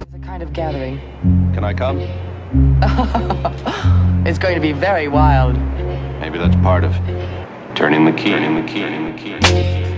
It's a kind of gathering. Can I come? It's going to be very wild. Maybe that's part of turning the key. Turning the key. Turning the key.